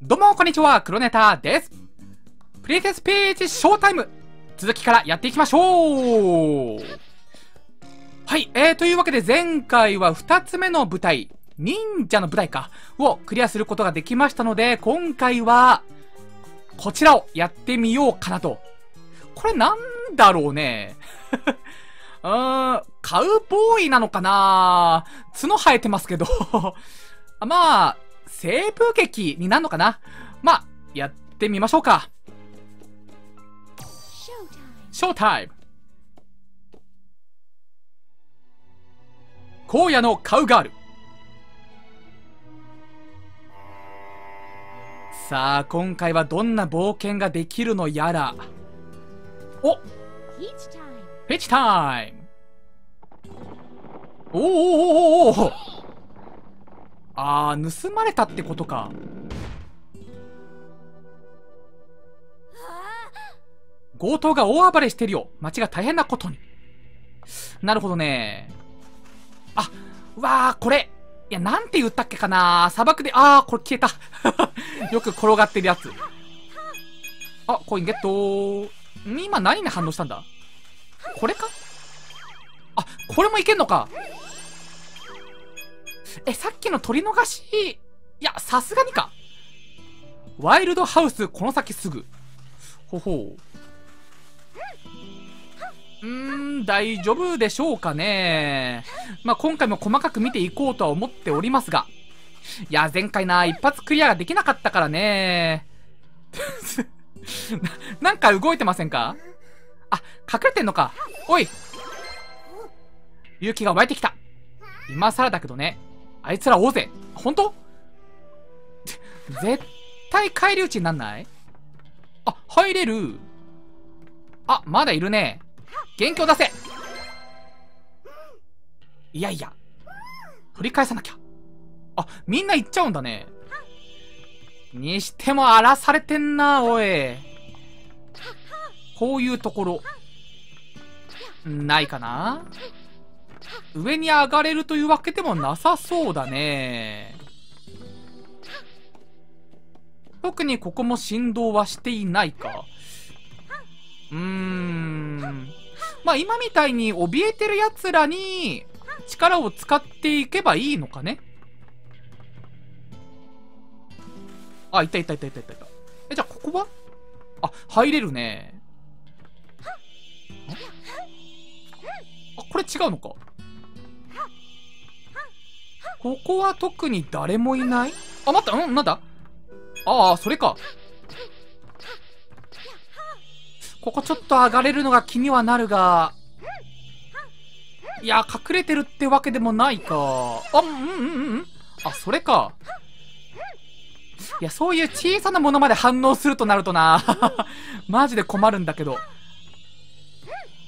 どうも、こんにちは、黒ネタです。プリンセスページショータイム続きからやっていきましょうはい、えー、というわけで前回は2つ目の舞台、忍者の舞台か、をクリアすることができましたので、今回は、こちらをやってみようかなと。これなんだろうね。うーん、カウボーイなのかな角生えてますけど まあ、西部劇になるのかな？まあ、やってみましょうか。ショータイム。荒野のカウガール。さあ、今回はどんな冒険ができるのやら。おピッチタイム。おおおおおおあー、盗まれたってことか。強盗が大暴れしてるよ。街が大変なことに。なるほどね。あ、うわー、これ。いや、なんて言ったっけかな砂漠で、あー、これ消えた。よく転がってるやつ。あ、コインゲット今何に反応したんだ？これか？あ、これもいけんのかえ、さっきの取り逃し、いや、さすがにか。ワイルドハウス、この先すぐ。ほほう。うーん、大丈夫でしょうかね。まあ、今回も細かく見ていこうとは思っておりますが。いや、前回な、一発クリアができなかったからね。な、なんか動いてませんか？あ、隠れてんのか。おい勇気が湧いてきた。今更だけどね。あいつら大勢。本当？絶対返り討ちになんない？あ、入れる。あ、まだいるね。元気を出せいやいや。取り返さなきゃ。あ、みんな行っちゃうんだね。にしても荒らされてんな、おい。こういうところ。ないかな？上に上がれるというわけでもなさそうだね。特にここも振動はしていないか。うーん。まあ今みたいに怯えてる奴らに力を使っていけばいいのかねあ、いたいたいたいたいた。え、じゃあここは？あ、入れるね。あ、これ違うのかここは特に誰もいない？あ、待った、うん、なんだ？ああ、それか。ここちょっと上がれるのが気にはなるが、いや、隠れてるってわけでもないか。あ、うんうんうんうん。あ、それか。いや、そういう小さなものまで反応するとなるとな。マジで困るんだけど。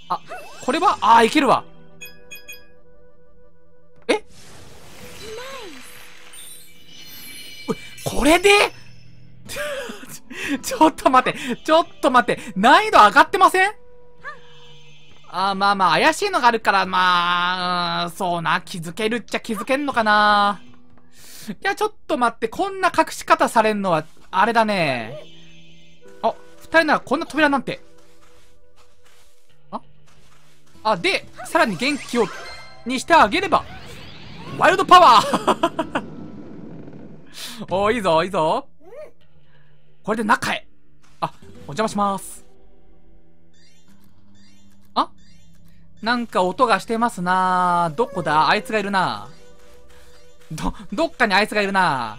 あ、これは、ああ、いけるわ。これで？ちょっと待って、ちょっと待って、難易度上がってません？あまあまあ、怪しいのがあるから、まあ、そうな、気づけるっちゃ気づけんのかな。いや、ちょっと待って、こんな隠し方されんのは、あれだね。あ、二人ならこんな扉なんて。ああ、で、さらに元気を、にしてあげれば、ワイルドパワー。おー、いいぞ、いいぞ。これで中へ。あ、お邪魔します。あなんか音がしてますな。どこだ？あいつがいるな。ど、どっかにあいつがいるな。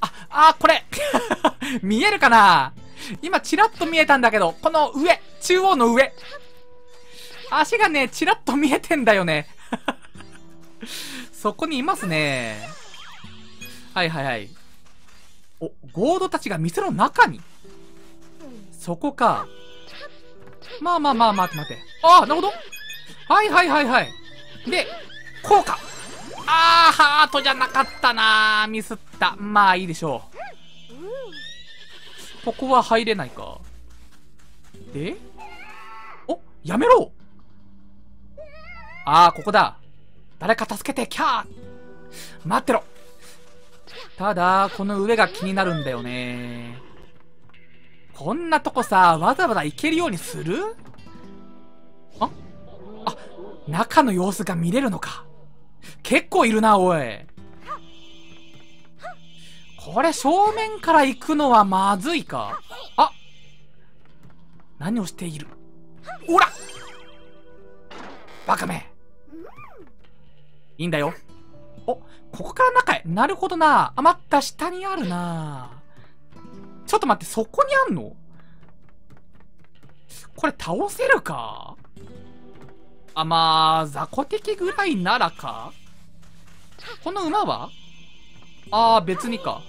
あ、あ、これ。見えるかな？今チラッと見えたんだけど、この上。中央の上。足がね、チラッと見えてんだよね。そこにいますね。はいはいはい。お、ゴードたちが店の中にそこか。まあまあまあ、待って待って。ああ、なるほど。はいはいはいはい。で、こうか。ああ、ハートじゃなかったなミスった。まあいいでしょう。ここは入れないか。でお、やめろああ、ここだ。誰か助けて、キャー待ってろただ、この上が気になるんだよね。こんなとこさ、わざわざ行けるようにする？ああ、中の様子が見れるのか。結構いるな、おい。これ正面から行くのはまずいかあ何をしている？おらバカめいいんだよ。ここから中へ。なるほどな。あ、待った、下にあるな。ちょっと待って、そこにあんの？これ倒せるか？あ、まあ、雑魚敵ぐらいならか？この馬は？ああ、別にか。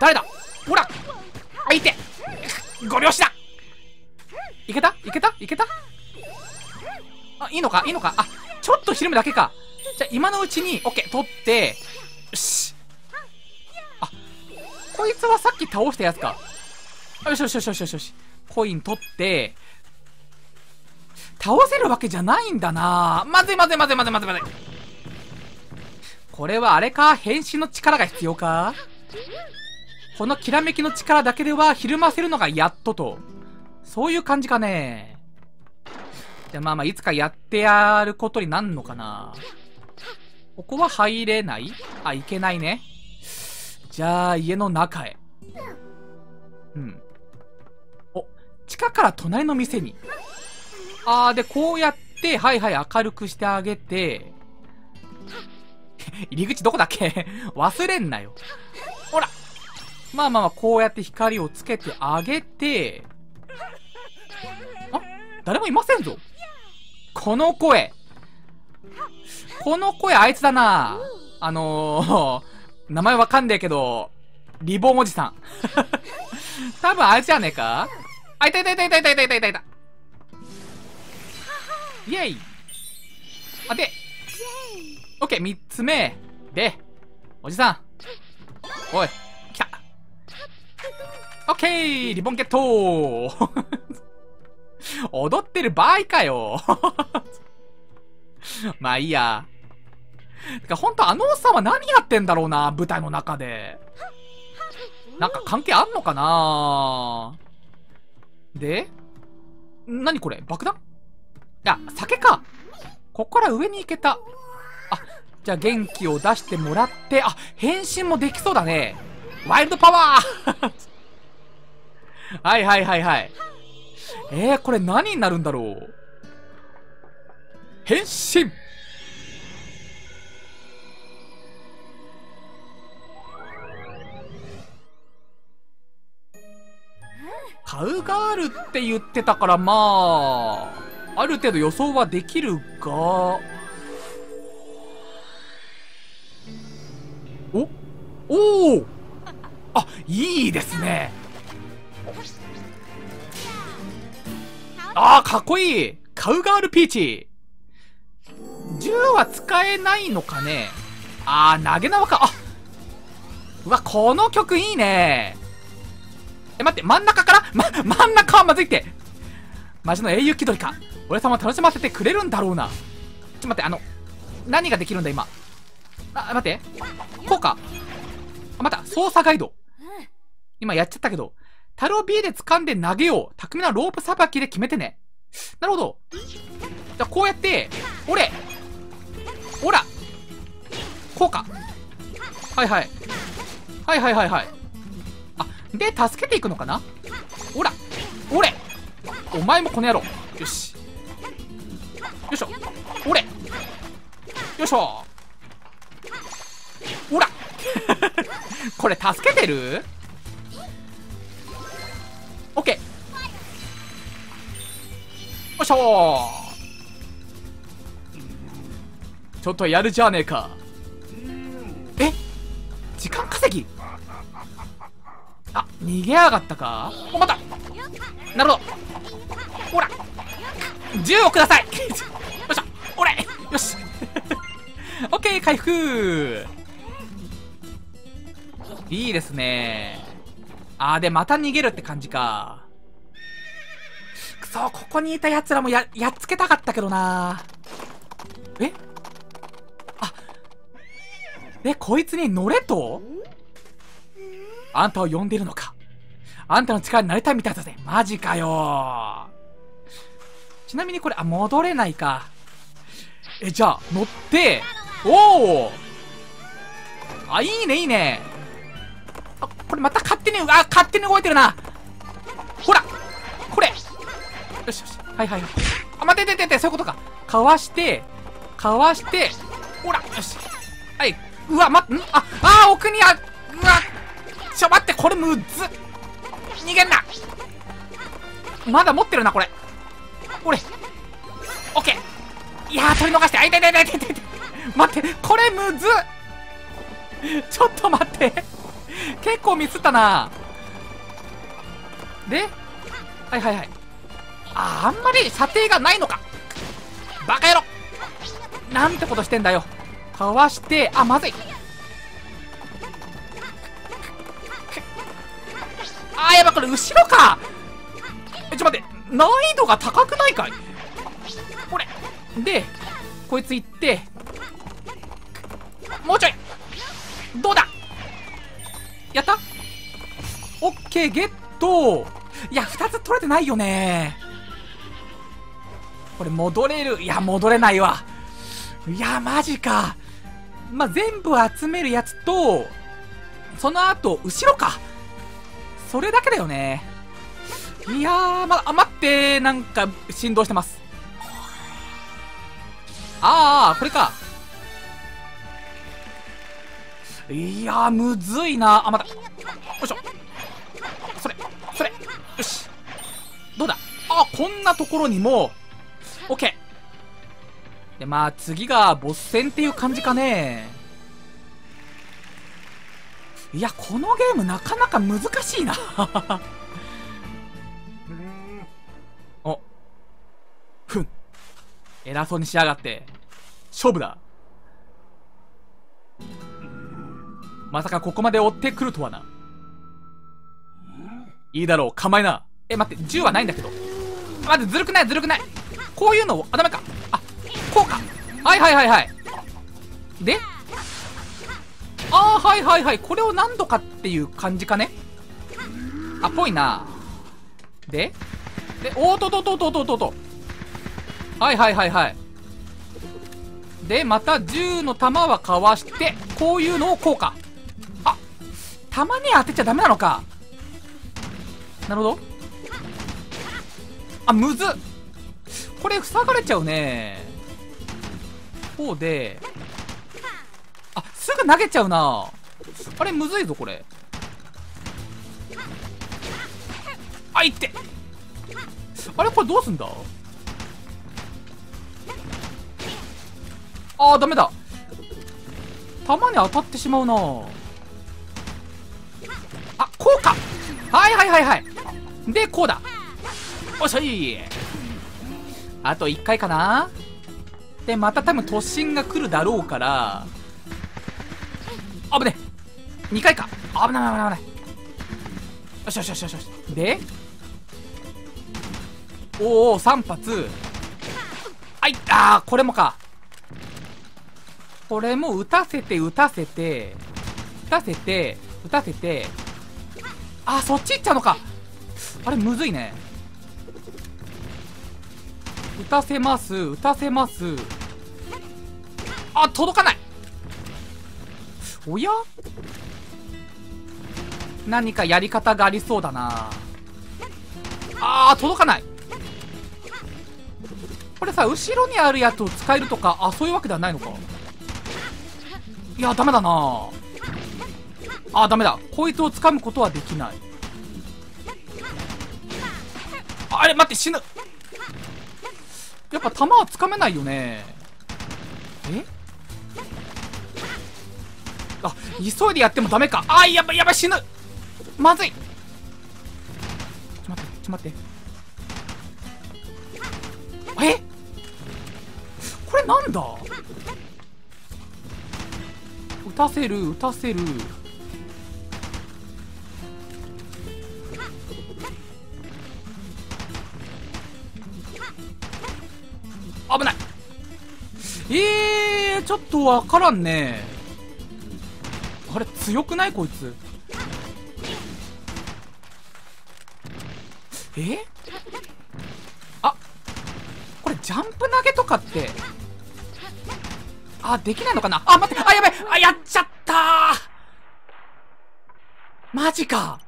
誰だ？ほら！相手！ご了承だ！いけた？いけた？いけた？あ、いいのか？いいのか？あ、ちょっとひるむだけか。じゃ、今のうちに、オッケー、取って、よし。あ、こいつはさっき倒したやつか。よしよしよしよしよしよし。コイン取って、倒せるわけじゃないんだなまずいまずいまずいまずいまずいまずい。これはあれか？変身の力が必要か？このきらめきの力だけではひるませるのがやっとと。そういう感じかね。じゃあまあまあ、いつかやってやることになんのかな。ここは入れない？あ、いけないね。じゃあ、家の中へ。うん。お、地下から隣の店に。あー、で、こうやって、はいはい、明るくしてあげて、入り口どこだっけ？忘れんなよ。ほらまあまあまあ、こうやって光をつけてあげて、あ誰もいませんぞ。この声。この声あいつだな。あのー、名前わかんねえけど、リボンおじさん。多分あいつじゃねえかあ、いたいたいたいたいたいたいたいた。イェイあ、で、オッケー、三つ目。で、おじさん。おい、来た。オッケーリボンゲット 踊ってる場合かよ まあいいや。てか、ほんとあのおっさんは何やってんだろうな、舞台の中で。なんか関係あんのかなで何これ爆弾？いや、酒かここから上に行けた。あ、じゃあ元気を出してもらって、あ、変身もできそうだね。ワイルドパワー はいはいはいはい。えー、これ何になるんだろう？変身。カウガールって言ってたからまあ、ある程度予想はできるが、お？おおあ、いいですね。ああ、かっこいいカウガールピーチ銃は使えないのかねあー、投げ縄か。あうわ、この曲いいねえ、待って、真ん中から？ま、真ん中はまずいって。マジの英雄気取りか。俺様楽しませてくれるんだろうな。ちょっと待って、あの、何ができるんだ、今？あ、待って。こうか。あ、また、操作ガイド。今やっちゃったけど。タロ B で掴んで投げよう。巧みなロープさばきで決めてね。なるほど。じゃあ、こうやって、俺ほらこうかはいはい。はいはいはいはい。あ、で、助けていくのかな？ほら俺お前もこの野郎よし。よいしょ俺よいしょほら これ助けてる？よいしょちょっとやるじゃねえか。え？時間稼ぎ？あ逃げやがったか？おまた。なるほど。ほら。銃をください。よいしょ。俺よし。オッケー回復。いいですね。あーでまた逃げるって感じか。くそここにいた奴らもややっつけたかったけどなえ？あえ、こいつに乗れと？あんたを呼んでるのかあんたの力になりたいみたいだぜ。マジかよちなみにこれ、あ、戻れないか。え、じゃあ、乗って、おおあ、いいね、いいね。あ、これまた勝手に、あ、勝手に動いてるな。ほらこれよしよし。はいはい。あ、待てててて、そういうことか。かわして、かわして、ほらよし。はい。うわ、ま、ん？あ、あ奥にあ、うわちょ、待って、これむず。逃げんなまだ持ってるな、これ。これ。オッケー。いやー、取り逃して。あ、いたいたいたいたいた。待って、これむず。ちょっと待って。結構ミスったな。で、はいはいはい。あ、あんまり査定がないのか。バカ野郎なんてことしてんだよ。かわして、あ、まずい。あ、やば、これ後ろかえ、ちょ、待って。難易度が高くないかい？これ。で、こいつ行って、もうちょいどうだ？やった？オッケー、ゲットいや、2つ取れてないよねこれ戻れる？いや、戻れないわ。いや、マジか。まあ、全部集めるやつと、その後、後ろか。それだけだよね。いやー、まあ、待って、なんか、振動してます。ああ、これか。いや、むずいな。あ、また。よいしょ。それ、それ。よし。どうだ？あ、こんなところにも、オッケー。で、まあ、次がボス戦っていう感じかね。いや、このゲームなかなか難しいなお。ふん。偉そうにしやがって。勝負だ。まさかここまで追ってくるとはな。いいだろう、構えな。え、待って、銃はないんだけど。待って、ずるくないずるくないこういうのを、あ、ダメか。あ、こうか。はいはいはいはい。で？ああ、はいはいはい。これを何度かっていう感じかね。あ、ぽいな。で？で、おーととととととと。はいはいはいはい。で、また銃の弾はかわして、こういうのをこうか。あ、弾に当てちゃダメなのか。なるほど。あ、むずっ。これ塞がれちゃうね。こうで。あ、すぐ投げちゃうな。あれむずいぞこれ。あいって。あれこれどうすんだ？あーダメだ。弾に当たってしまうな。あこうか。はいはいはいはい。でこうだ。おっしゃい。あと1回かな？でまた多分突進が来るだろうから。危ねえ。2回か。危ない危ない危ないよしよしよしよしよし。で？おお3発。あいあーこれもか。これも打たせて打たせて打たせて打たせて。あそっち行っちゃうのか。あれむずいね。打たせます。打たせます。あ届かない。おや？何かやり方がありそうだな。あー届かない。これさ後ろにあるやつを使えるとかあそういうわけではないのか。いやダメだな。あダメだ。こいつを掴むことはできない。あれ待って死ぬ。やっぱ弾は掴めないよね。え？あ急いでやってもダメか。あやばいやばい死ぬ。まずい。ちょっと待ってちょっと待って。え？これなんだ？打たせる打たせる。え、ちょっとわからんね。あれ強くない？こいつ。え？あこれジャンプ投げとかって。あできないのかな？あ待ってあやばいあやっちゃったマジか。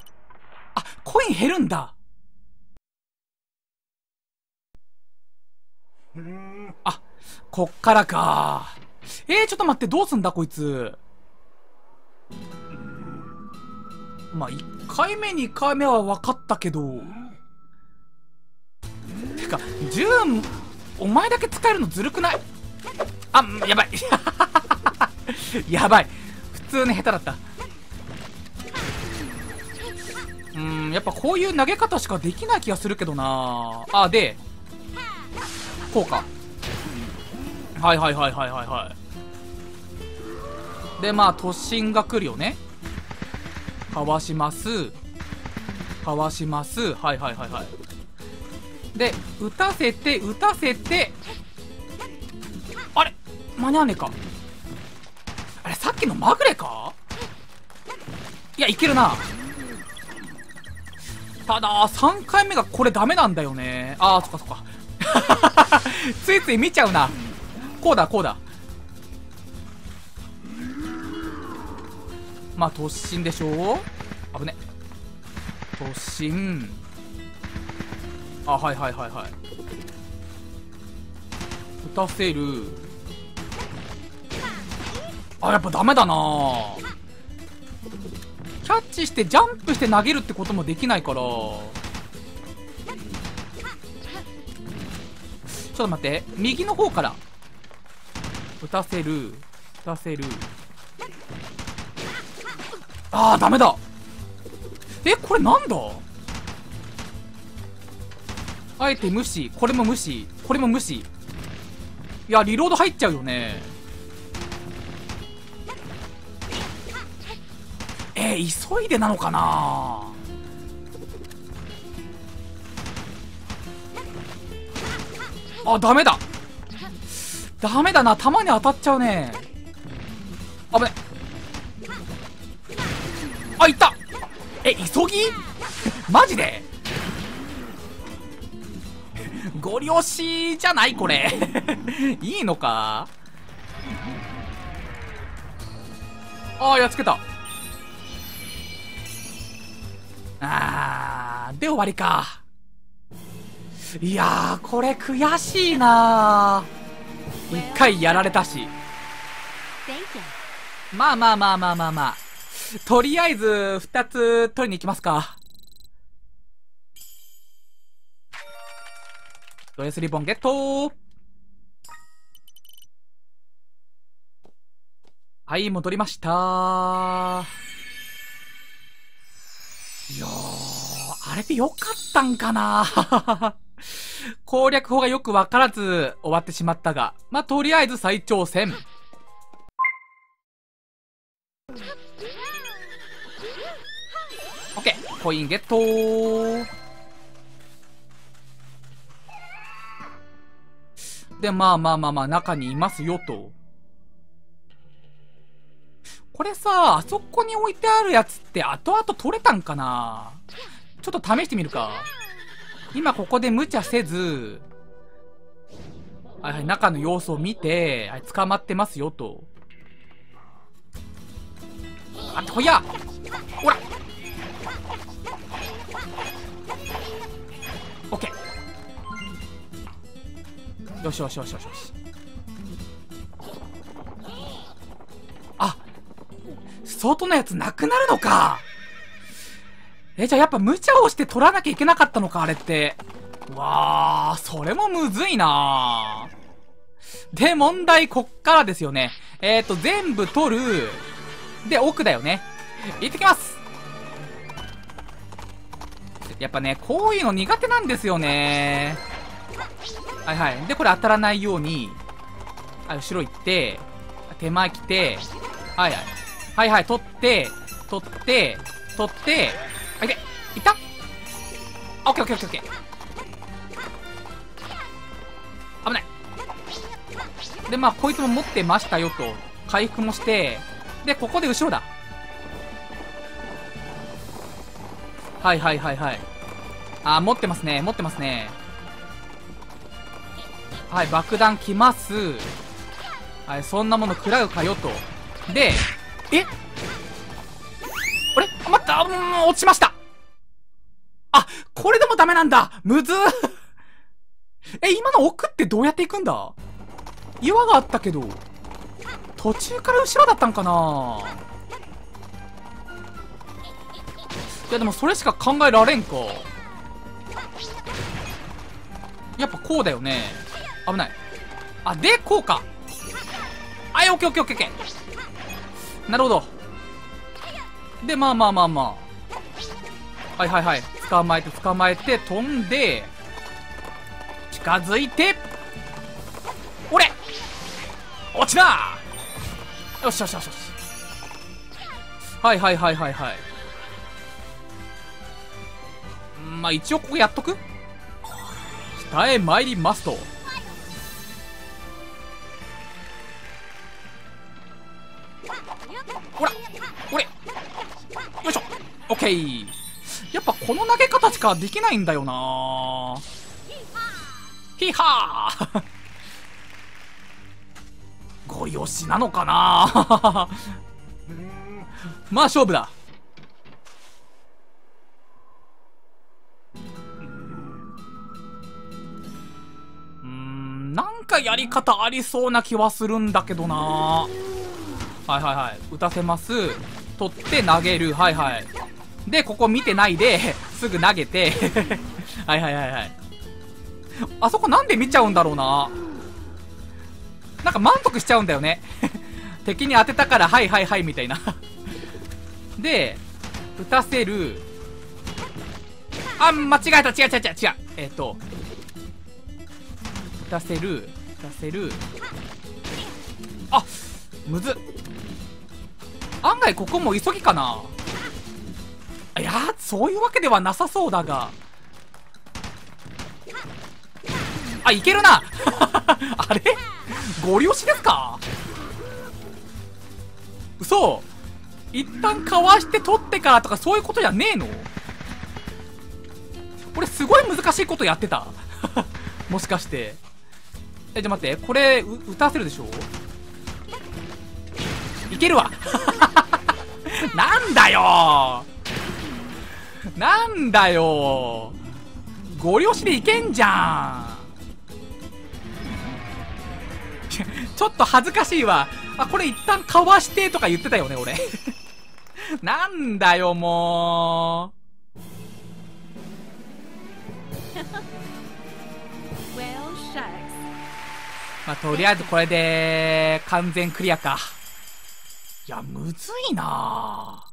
あコイン減るんだ。うん。こっからかえー、ちょっと待ってどうすんだこいつまあ、1回目、2回目は分かったけど。てか、銃、お前だけ使えるのずるくない？あ、やばい。やばい。普通に下手だった。うん、やっぱこういう投げ方しかできない気がするけどなあ、で、こうか。はいはいはいはいはいはい。で、まあ、突進が来るよね。かわしますかわしますはいはいはいはい。で打たせて打たせて。あれ？間に合わねえか。あれさっきのまぐれか？いやいけるな。ただ3回目がこれダメなんだよね。ああそっかそっか。ついつい見ちゃうな。こうだこうだ。まあ突進でしょ危ね。突進。あはいはいはいはい。打たせる。あやっぱダメだな。キャッチしてジャンプして投げるってこともできないから。ちょっと待って。右の方から。打たせる。打たせる。ああダメだ。えこれなんだ？あえて無視。これも無視。これも無視。いやリロード入っちゃうよね。えー、急いでなのかな？あダメだ。ダメだな。弾に当たっちゃうね。危ね。あいった。え急ぎ？マジで？ごり押しじゃないこれ。いいのか？ああやっつけた。あーで終わりか。いやーこれ悔しいな一回やられたしまあまあまあまあまあまあとりあえず、二つ取りに行きますか。ドレスリボンゲットはい、戻りました。いやー、あれでよかったんかな攻略法がよくわからず終わってしまったが、まあ、とりあえず再挑戦。オッケーコインゲットで、まあまあまあまあ、中にいますよと。これさ、あそこに置いてあるやつって後々取れたんかな？ちょっと試してみるか。今ここで無茶せず、はいはい、中の様子を見て、はい、捕まってますよと。あってこいやほら。オッケー。よしよしよしよしよし。あ外のやつなくなるのか。え、じゃあやっぱ無茶をして取らなきゃいけなかったのか、あれって。わー、それもむずいなで、問題こっからですよね。えっ、ー、と、全部取る。で、奥だよね。行ってきますやっぱね、こういうの苦手なんですよね。はいはい。で、これ当たらないように、はい、後ろ行って、手前来て、はいはい。はいはい、取って、取って、取って、い、ったオッケーオッケーオッケーオッケー。危ない。で、まあ、こいつも持ってましたよと。回復もして、で、ここで後ろだ。はいはいはいはい。あ、持ってますね。持ってますね。はい、爆弾来ます。はい、そんなもの食らうかよと。で、え？あれ待ったうん、落ちました、ダメなんだむずえ、今の奥ってどうやって行くんだ？岩があったけど、途中から後ろだったんかな？いやでもそれしか考えられんか。やっぱこうだよね。危ない。あ、で、こうか。あ、い、オッケーオッケーオッケーオッケー。なるほど。で、まあまあまあまあ。はいはいはい。捕まえて捕まえて、飛んで、近づいて、おれ落ちなよしよしよしよし。はいはいはいはいはい。まあ一応ここやっとく？北へ参りますと。ほらほれよいしょオッケーやっぱこの投げ方しかできないんだよな。ヒハー。ゴリ押しなのかな。まあ勝負だ。なんかやり方ありそうな気はするんだけどな。はいはいはい。打たせます。取って投げる。はいはい。でここ見てないで すぐ投げて。はいはいはいはい。あそこなんで見ちゃうんだろうな。なんか満足しちゃうんだよね。敵に当てたからはいはいはいみたいな。で打たせる。あ間違えた違う違う違う。違うえっ、ー、と打たせる。させる。あむず案外ここも急ぎかな。いやそういうわけではなさそうだが。あいけるな。あれ？ゴリ押しですか？嘘。一旦かわして取ってからとかそういうことじゃねえの？俺すごい難しいことやってた。もしかして。え、じゃ待って、これ、打たせるでしょ？いけるわ。なんだよ。なんだよゴリ押しでいけんじゃん ちょっと恥ずかしいわ。あ、これ一旦かわしてとか言ってたよね、俺 なんだよ、もう。まあ、とりあえずこれで、完全クリアか。いや、むずいな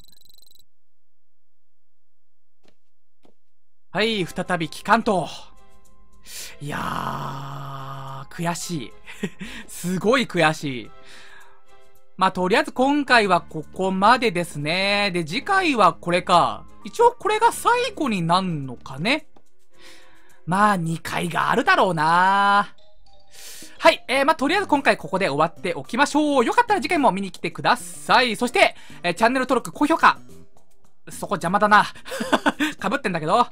はい、再び帰還と。いやー、悔しい。すごい悔しい。まあ、とりあえず今回はここまでですね。で、次回はこれか。一応これが最後になんのかね。まあ、2回があるだろうなはい。えー、まあ、とりあえず今回ここで終わっておきましょう。よかったら次回も見に来てください。そして、えー、チャンネル登録、高評価。そこ邪魔だな。かぶってんだけど。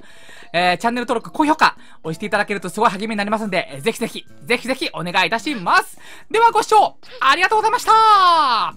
えー、チャンネル登録、高評価、押していただけるとすごい励みになりますんで、えー、ぜひぜひ、ぜひぜひお願いいたします。ではご視聴、ありがとうございました